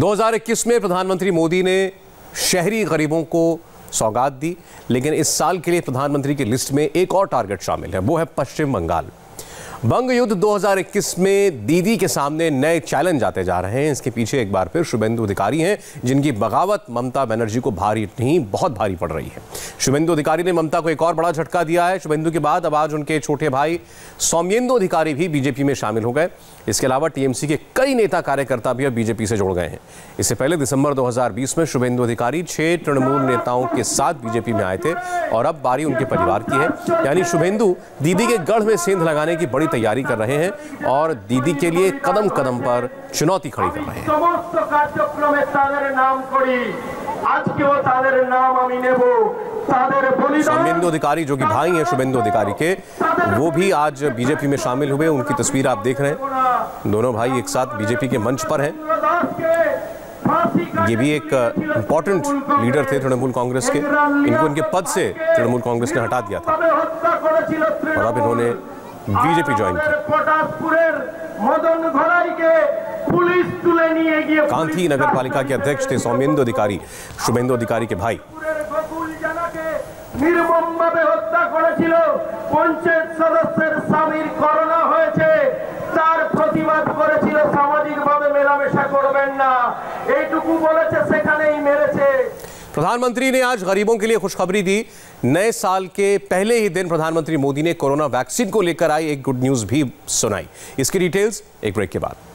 2021 में प्रधानमंत्री मोदी ने शहरी गरीबों को सौगात दी, लेकिन इस साल के लिए प्रधानमंत्री की लिस्ट में एक और टारगेट शामिल है, वो है पश्चिम बंगाल। बंग युद्ध 2021 में दीदी के सामने नए चैलेंज आते जा रहे हैं। इसके पीछे एक बार फिर शुभेंदु अधिकारी हैं, जिनकी बगावत ममता बनर्जी को भारी नहीं, बहुत भारी पड़ रही है। शुभेंदु अधिकारी ने ममता को एक और बड़ा झटका दिया है। शुभेंदु के बाद अब आज उनके छोटे भाई सौम्येंदु अधिकारी भी बीजेपी में शामिल हो गए। इसके अलावा टीएमसी के कई नेता कार्यकर्ता भी अब बीजेपी से जुड़ गए हैं। इससे पहले दिसंबर 2020 में शुभेंदु अधिकारी छह तृणमूल नेताओं के साथ बीजेपी में आए थे और अब बारी उनके परिवार की है। यानी शुभेंदु दीदी के गढ़ में सेंध लगाने की बड़ी तैयारी कर रहे हैं और दीदी के लिए कदम कदम पर चुनौती खड़ी कर रहे हैं সমস্ত কার্যক্রমে তাদের নাম করি আজকেও তাদের নাম আমি নেব তাদের বলিদান सौम्येंदु अधिकारी जो कि भाई हैं शुभेंदु अधिकारी के वो भी आज बीजेपी में शामिल हुए उनकी तस्वीर आप देख रहे हैं दोनों भाई एक साथ बीजेपी के मंच पर हैं দাসকে ফাঁসি ये भी एक इम्पोर्टेंट लीडर थे तृणमूल कांग्रेस के इनको इनके पद से तृणमूल कांग्रेस ने हटा दिया था কাটে হত্যা করেছিল और अब इन्होंने बीजेपी ज्वाइन की পটাশপুরের মদন ঘরাইকে পুলিশ তুলে নিয়ে গিয়ে कांथी नगर पालिका के अध्यक्ष थे सौम्येंदु अधिकारी शुभेंदु अधिकारी के भाई পুরের বকুল জানাকে নির্মমভাবে হত্যা করেছিল পঞ্চায়েত সদস্যের স্বামীর করোনা হয়েছে তার প্রতিবাদ করেছিল সামাজিকভাবে মেলামেশা করবেন না এইটুকু বলেছে সেখানেই মেরেছে प्रधानमंत्री ने आज गरीबों के लिए खुशखबरी दी। नए साल के पहले ही दिन प्रधानमंत्री मोदी ने कोरोना वैक्सीन को लेकर आई एक गुड न्यूज़ भी सुनाई। इसकी डिटेल्स एक ब्रेक के बाद।